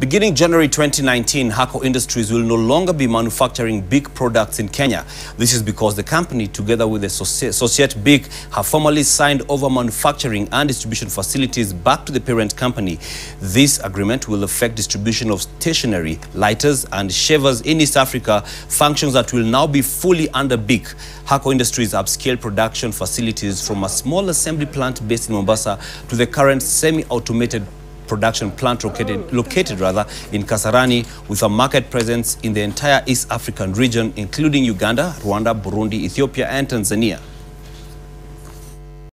Beginning January 2019, HACO Industries will no longer be manufacturing BIC products in Kenya. This is because the company, together with the Societe Bic, have formally signed over manufacturing and distribution facilities back to the parent company. This agreement will affect distribution of stationery, lighters and shavers in East Africa, functions that will now be fully under BIC. HACO Industries upscale production facilities from a small assembly plant based in Mombasa to the current semi-automated production plant located, located rather in Kasarani with a market presence in the entire East African region including Uganda, Rwanda, Burundi, Ethiopia and Tanzania.